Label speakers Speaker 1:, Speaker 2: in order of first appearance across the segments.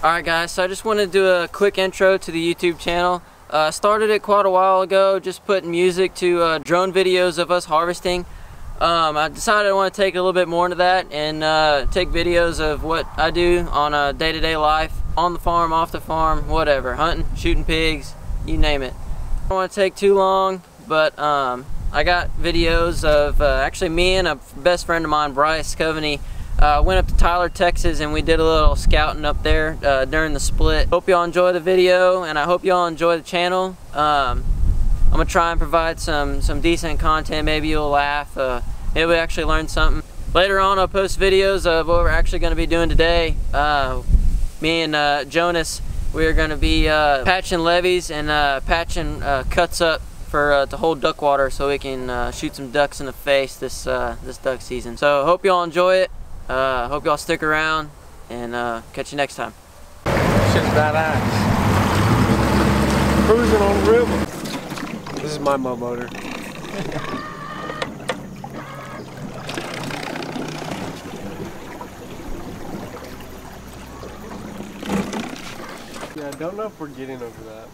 Speaker 1: Alright guys, so I just wanted to do a quick intro to the YouTube channel. I uh, started it quite a while ago, just putting music to uh, drone videos of us harvesting. Um, I decided I want to take a little bit more into that and uh, take videos of what I do on a day-to-day -day life, on the farm, off the farm, whatever, hunting, shooting pigs, you name it. I don't want to take too long, but um, I got videos of uh, actually me and a best friend of mine, Bryce Coveney, uh, went up to Tyler, Texas, and we did a little scouting up there uh, during the split. Hope y'all enjoy the video, and I hope y'all enjoy the channel. Um, I'm gonna try and provide some some decent content. Maybe you'll laugh. Uh, maybe we actually learn something. Later on, I'll post videos of what we're actually gonna be doing today. Uh, me and uh, Jonas, we're gonna be uh, patching levees and patching cuts up for to hold duck water so we can shoot some ducks in the face this this duck season. So hope y'all enjoy it. Uh, hope y'all stick around and uh, catch you next time.
Speaker 2: Shit's badass. Cruising on the river. This is my mo motor. yeah, I don't know if we're getting over that.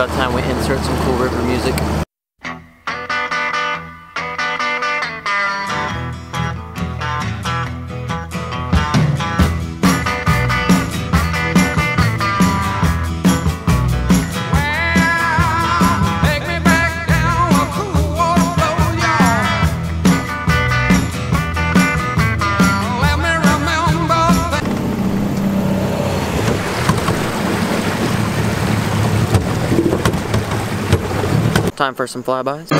Speaker 1: about time we insert some cool river music. Time for some flybys.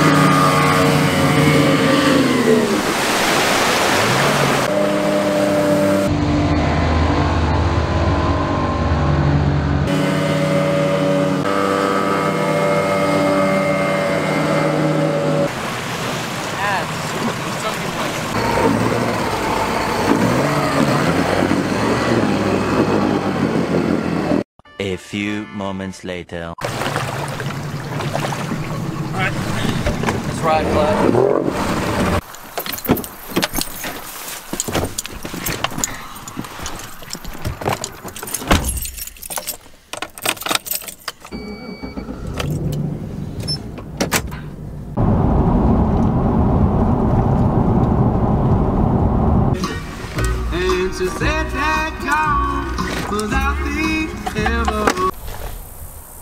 Speaker 3: A few moments later.
Speaker 1: Let's ride, Clyde.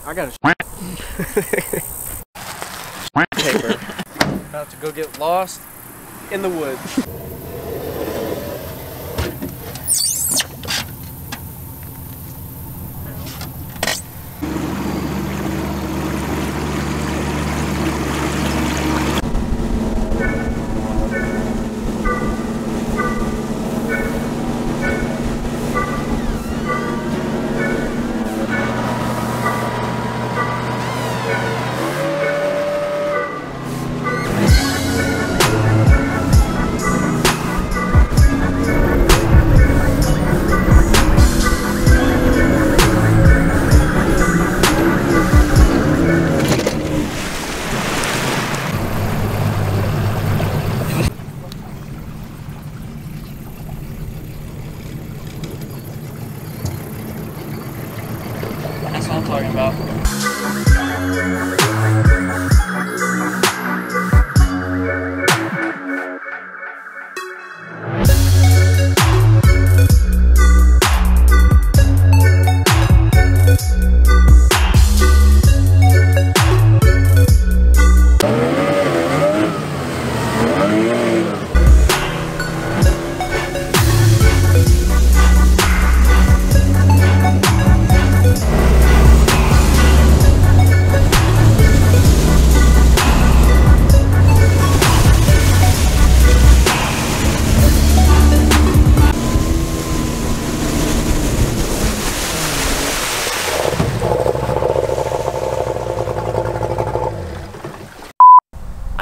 Speaker 2: I got a paper. About to go get lost in the woods.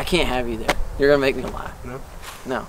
Speaker 1: can't have you there. You're gonna make me lie.
Speaker 2: No?
Speaker 1: No.